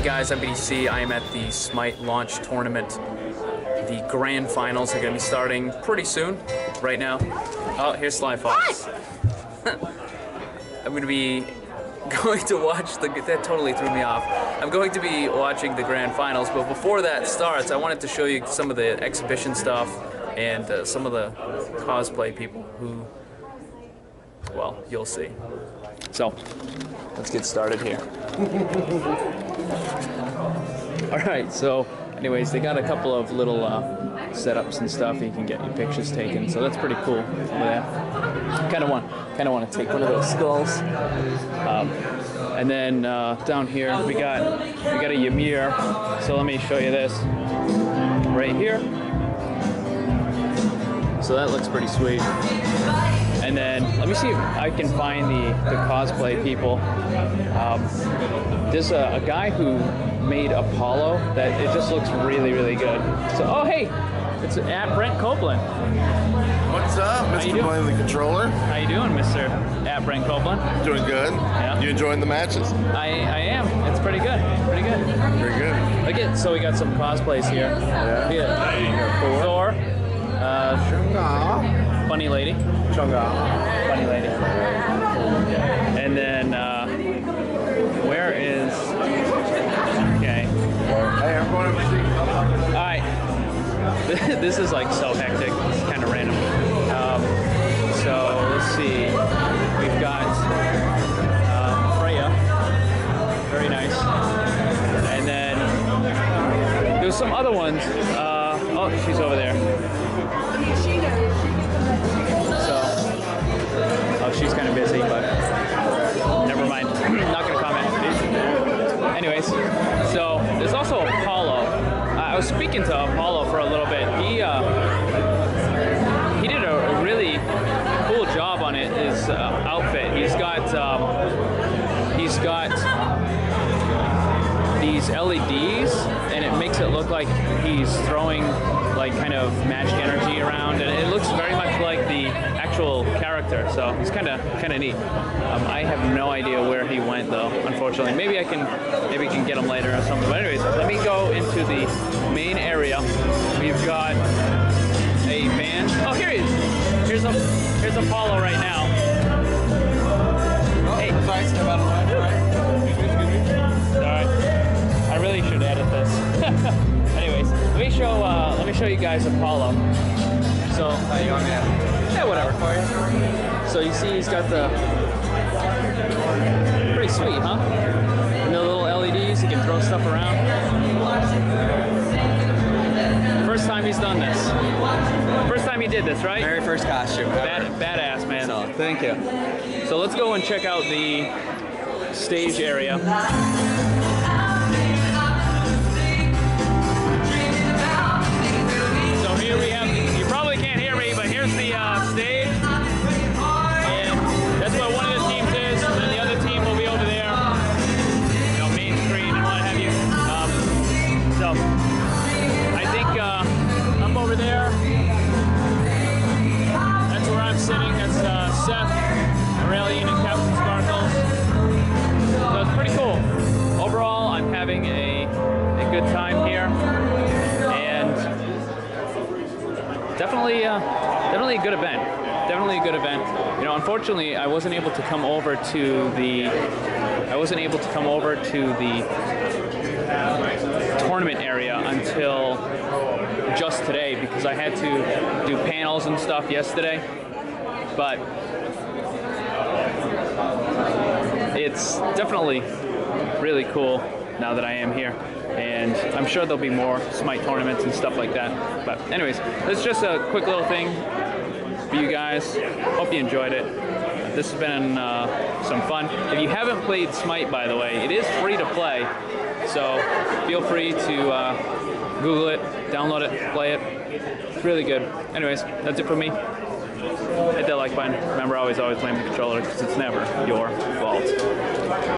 guys, I'm BTC. I am at the Smite launch tournament. The grand finals are going to be starting pretty soon, right now. Oh, here's Sly Fox. I'm going to be going to watch the. That totally threw me off. I'm going to be watching the grand finals, but before that starts, I wanted to show you some of the exhibition stuff and uh, some of the cosplay people who, well, you'll see. So, let's get started here. All right, so anyways, they got a couple of little uh, setups and stuff. You can get your pictures taken, so that's pretty cool there. Kind of want, kind of want to take one of those skulls. Um, and then uh, down here we got we got a Ymir. So let me show you this right here. So that looks pretty sweet. And then let me see if I can find the, the cosplay people. Um, there's a, a guy who made Apollo that it just looks really, really good. So, oh hey, it's at Brent Copeland. What's up, Mr. Blame the Controller? How you doing, Mr. At Brent Copeland? Doing good? Yeah. You enjoying the matches? I, I am. It's pretty good. Pretty good. Very good. Look at so we got some cosplays here. Yeah. Yeah. Thor. Uh, funny lady. Funny lady. And then uh, where is? Okay. Hey, everyone, All right. this is like so hectic. It's kind of random. Um, so let's see. We've got uh, Freya. Very nice. And then there's some other ones. Uh, oh, she's over there. These LEDs, and it makes it look like he's throwing like kind of magic energy around, and it looks very much like the actual character. So it's kind of kind of neat. Um, I have no idea where he went though, unfortunately. Maybe I can maybe I can get him later or something. But anyways, let me go into the main area. We've got a band. Oh, here he is. Here's a here's Apollo right now. Hey. Sorry, show you guys Apollo. So Uh, you want me to yeah, whatever. for you? So you see he's got the pretty sweet, huh? And the little LEDs, he can throw stuff around. First time he's done this. First time he did this, right? Very first costume. Bad, badass, man. So, thank you. So let's go and check out the stage area. Having a, a good time here, and definitely, uh, definitely a good event. Definitely a good event. You know, unfortunately, I wasn't able to come over to the, I wasn't able to come over to the tournament area until just today because I had to do panels and stuff yesterday. But it's definitely really cool now that I am here. And I'm sure there'll be more Smite tournaments and stuff like that. But anyways, that's just a quick little thing for you guys. Hope you enjoyed it. This has been uh, some fun. If you haven't played Smite, by the way, it is free to play. So feel free to uh, Google it, download it, play it. It's really good. Anyways, that's it for me. Hit that like button. Remember, always, always blame the controller because it's never your fault.